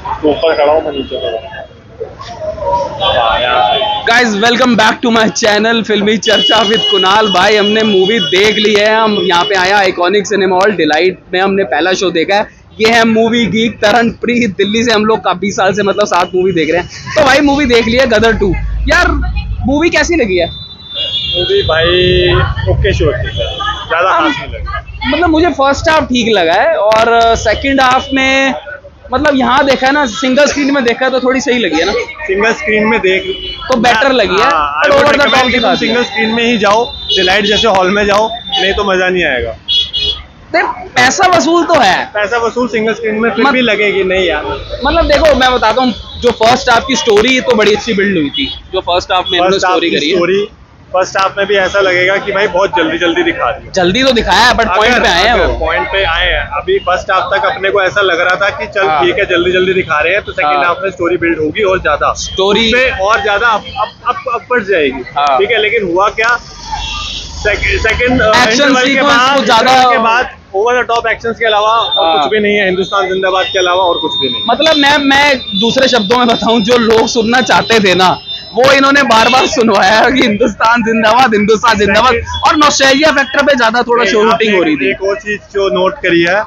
ऊपर खड़ा हूँ मैं नीचे खड़ा guys welcome back to my channel Filmi Charcha with Kunal भाई हमने मूवी देख ली है हम यहाँ पे आया आइकॉनिक सिनेमा हॉल डिलाइट में हमने पहला शो देखा है। ये है मूवी गीक तरन प्री दिल्ली से हम लोग काफ़ी साल से मतलब साथ मूवी देख रहे हैं। तो भाई मूवी देख ली है गदर टू यार मूवी कैसी लगी है? मूवी भाई ओके शो ज़्यादा खास नहीं लगी। मतलब मुझे फ़र्स्ट हाफ़ ठीक लगा है और सेकंड हाफ़ में मतलब यहाँ देखा है ना सिंगल स्क्रीन में देखा है तो थोड़ी सही लगी है ना? सिंगल स्क्रीन में देख तो बेटर लगी है, दिया। सिंगल स्क्रीन में ही जाओ डिलाइट जैसे हॉल में जाओ नहीं तो मज़ा नहीं आएगा। पैसा वसूल तो है। पैसा वसूल सिंगल स्क्रीन में फिर मत- भी लगेगी नहीं यार। मतलब देखो मैं बताता हूँ जो फ़र्स्ट हाफ़ की स्टोरी तो बड़ी अच्छी बिल्ड हुई थी। जो फ़र्स्ट हाफ़ में स्टोरी करी स्टोरी फ़र्स्ट हाफ़ में भी ऐसा लगेगा कि भाई बहुत जल्दी जल्दी दिखा दी जल्दी तो दिखाया है बट पॉइंट पे आए हैं पॉइंट पे आए हैं अभी फ़र्स्ट हाफ़ तक अपने को ऐसा लग रहा था कि चल हाँ। ठीक है जल्दी जल्दी दिखा रहे हैं तो सेकंड। हाफ़ में स्टोरी बिल्ड होगी और ज़्यादा स्टोरी पे और ज़्यादा अप अप जाएगी हाँ। ठीक है लेकिन हुआ क्या सेकंड sequence ज्यादा- के बाद ओवर द टॉप एक्शंस के अलावा और हाँ। कुछ भी नहीं है हिंदुस्तान जिंदाबाद के अलावा और कुछ भी नहीं मतलब मैं मैं दूसरे शब्दों में बताऊँ जो लोग सुनना चाहते थे ना वो इन्होंने बार बार सुनवाया कि हिंदुस्तान जिंदाबाद हिंदुस्तान जिंदाबाद। और नौशहिया फैक्टर पे ज़्यादा थोड़ा शो शूटिंग हो रही थी। एक और चीज़ जो नोट करी है।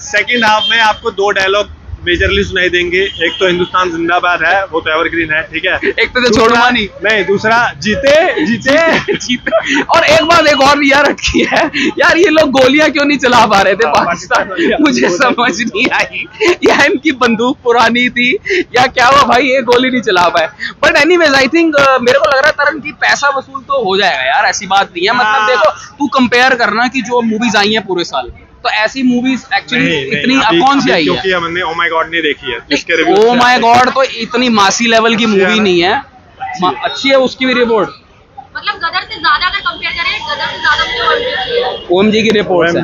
सेकंड हाफ़ में आपको दो डायलॉग मेजरली सुनाई देंगे। एक तो हिंदुस्तान जिंदाबाद है वो तो एवरग्रीन है ठीक है? एक तो दूसरा- छोड़वा नहीं। नहीं दूसरा जीते जीते जीते और एक बात एक और यार रखी है। यार ये लोग गोलियाँ क्यों नहीं चला पा रहे थे हाँ, पाकिस्तान? पाकिस्तान मुझे समझ नहीं आई। या इनकी बंदूक पुरानी थी या क्या हुआ? भाई ये गोली नहीं चला पाए। बट एनीवेज आई थिंक मेरे को लग रहा है तरन की पैसा वसूल तो हो जाएगा यार ऐसी बात नहीं है। मतलब हाँ। देखो तू कंपेयर करना कि जो मूवीज़ आई है पूरे साल। तो ऐसी मूवीज़ एक्चुअली इतनी अभी- कौन सी आई है? क्योंकि हमने ओ माय गॉड नहीं देखी है जिसके रिव्यू ओ माय गॉड तो इतनी मासी लेवल की मूवी नहीं है। अच्छी है। उसकी भी रिपोर्ट मतलब गदर से ज़्यादा अगर कंपेयर करें गदर से ज़्यादा मुझे ओएमजी की रिपोर्ट्स है।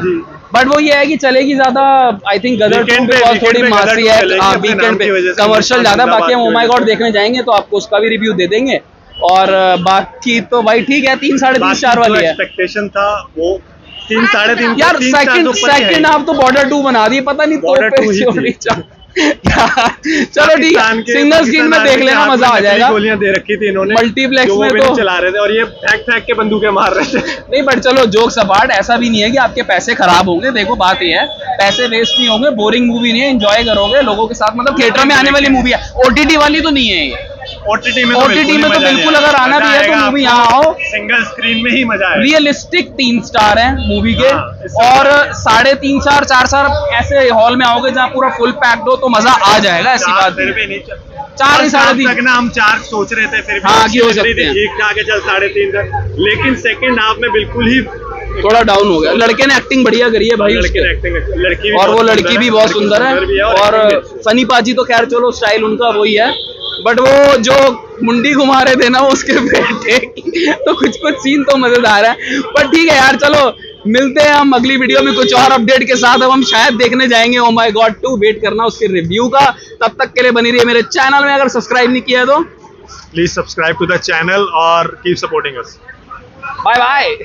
बट वो ये है कि चलेगी ज़्यादा I think Gadar two because थोड़ी मासी है चलेगी हाँ वीकेंड पे कमर्शियल ज़्यादा बाकी हम जिंदाबाद ओ माय गॉड देखने जाएँगे तो आपको उसका भी रिव्यू दे देंगे। और बाकी तो भाई ठीक है तीन साढ़े तीन चार वाली है। एक्सपेक्टेशन था वो तीन साढ़े तीन यार सेकंड। सेकंड हाफ़ तो बॉर्डर टू बना दिए पता नहीं तो two ही। चल ठीक है सिंगल स्क्रीन में देख लेना मज़ा आ जाएगा गोलियाँ दे रखी थी इन्होंने वो में तो- चला रहे थे और ये फेंक फेंक के बंदूकें मार रहे थे नहीं बट चलो जोक्स अपार्ट ऐसा भी नहीं है कि आपके पैसे खराब होंगे देखो बात ये है पैसे वेस्ट नहीं होंगे बोरिंग मूवी नहीं है एंजॉय करोगे लोगों के साथ मतलब थिएटर में आने वाली मूवी है ओटीटी वाली तो नहीं है ये ओटीटी में तो बिल्कुल अगर आना भी है तो मूवी यहाँ आओ। सिंगल स्क्रीन में ही मज़ा आएगा रियलिस्टिक तीन स्टार है मूवी के। हाँ, और साढ़े तीन चार चार स्टार ऐसे हॉल में आओगे जहाँ पूरा फुल पैक्ड हो तो मज़ा आ जाएगा ऐसी बात फिर नहीं भी चार ही साढ़े तीन। तक ना हम चार सोच रहे थे फिर हाँ, कि हो सकते हैं। ठीक ठाक है चल साढ़े तीन तक। लेकिन सेकंड हाफ़ में बिल्कुल ही थोड़ा डाउन हो गया। लड़के ने एक्टिंग बढ़िया करी है भाई लड़के ने एक्टिंग लड़की और वो लड़की भी बहुत सुंदर है। और है। सनी पाजी तो खैर चलो स्टाइल उनका वही है। बट वो जो मुंडी घुमा रहे थे ना वो उसके बेटे तो कुछ कुछ सीन तो मज़ेदार है। पर ठीक है यार चलो मिलते हैं हम अगली वीडियो में कुछ और अपडेट के साथ। अब हम शायद देखने जाएँगे oh my god to wait करना उसके रिव्यू का। तब तक के लिए बनी रही है मेरे चैनल में। अगर सब्सक्राइब नहीं किया तो। Please subscribe to the channel और keep supporting us bye bye